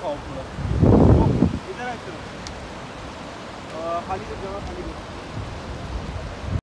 खाओ पूरा इधर आए खाली तो जगह खाली